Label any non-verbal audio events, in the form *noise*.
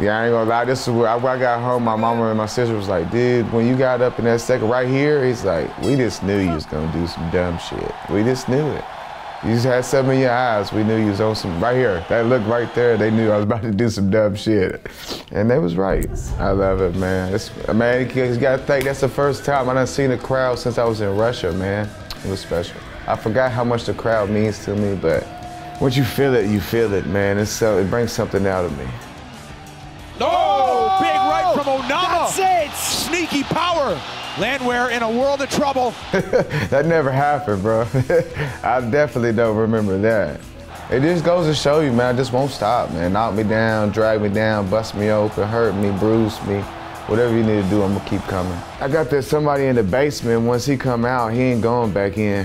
Yeah, I ain't gonna lie. This is where I, I got home. My mama and my sister was like, "Dude, when you got up in that second right here, he's like, we just knew you was gonna do some dumb shit. We just knew it. You just had something in your eyes. We knew you was on some right here. That look right there. They knew I was about to do some dumb shit, and they was right. I love it, man. It's, man, you gotta think that's the first time I done seen a crowd since I was in Russia, man. It was special. I forgot how much the crowd means to me, but once you feel it, you feel it, man. It's so it brings something out of me. Sneaky power. Landwehr in a world of trouble. *laughs* that never happened, bro. *laughs* I definitely don't remember that. It just goes to show you, man, I just won't stop, man. Knock me down, drag me down, bust me open, hurt me, bruise me. Whatever you need to do, I'm gonna keep coming. I got that somebody in the basement. Once he come out, he ain't going back in.